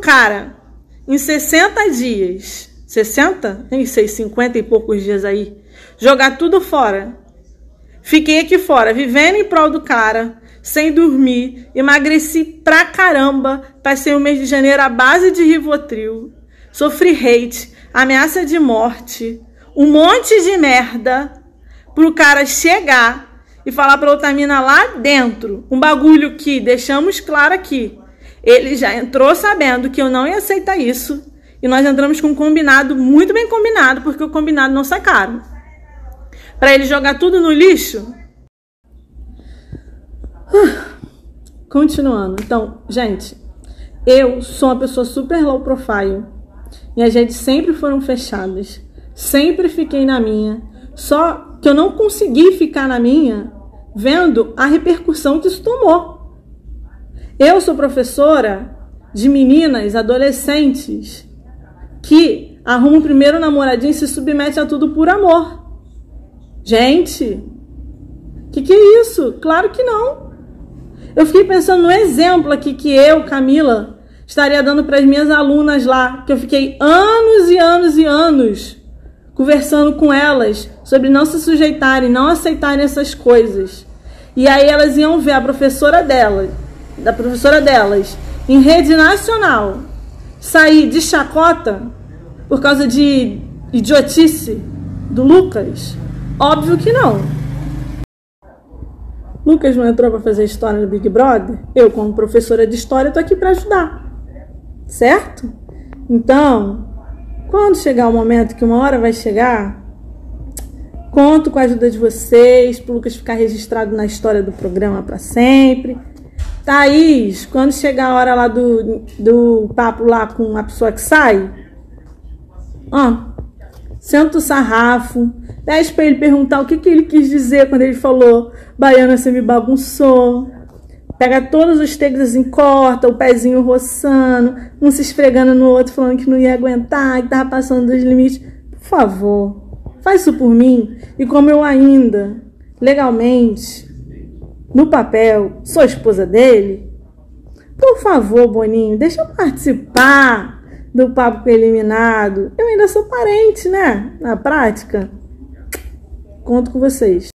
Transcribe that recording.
cara em 60 dias, 60? Nem sei, 50 e poucos dias aí, jogar tudo fora. Fiquei aqui fora, vivendo em prol do cara, sem dormir, emagreci pra caramba, passei o mês de janeiro à base de Rivotril, sofri hate, ameaça de morte, um monte de merda pro cara chegar e falar pra outra mina lá dentro, um bagulho que deixamos claro aqui. Ele já entrou sabendo que eu não ia aceitar isso e nós entramos com um combinado muito bem combinado, porque o combinado não sai caro. Para ele jogar tudo no lixo, Continuando. Então, gente, eu sou uma pessoa super low profile. E as redes sempre foram fechadas. Sempre fiquei na minha. Só que eu não consegui ficar na minha vendo a repercussão que isso tomou. Eu sou professora de meninas, adolescentes, que arrumam o primeiro namoradinho e se submete a tudo por amor. Gente, que que é isso? Claro que não. Eu fiquei pensando no exemplo aqui que eu, Camila, estaria dando para as minhas alunas lá, que eu fiquei anos e anos e anos conversando com elas sobre não se sujeitarem, não aceitarem essas coisas. E aí elas iam ver a professora delas, da professora delas, em rede nacional, sair de chacota por causa de idiotice do Lucas. Óbvio que não. Lucas não entrou para fazer história no Big Brother? Eu, como professora de história, estou aqui para ajudar. Certo? Então, quando chegar o momento que uma hora vai chegar, conto com a ajuda de vocês, para o Lucas ficar registrado na história do programa para sempre. Thaís, quando chegar a hora lá do, do papo lá com a pessoa que sai, ó, senta o sarrafo, pede para ele perguntar o que, que ele quis dizer quando ele falou Baiana, você me bagunçou. Pega todos os tegos assim, corta, o pezinho roçando, um se esfregando no outro, falando que não ia aguentar, que tava passando dos limites. Por favor, faz isso por mim. E como eu ainda, legalmente, no papel, sou esposa dele, por favor, Boninho, deixa eu participar do papo eliminado. Eu ainda sou parente, né? Na prática. Conto com vocês.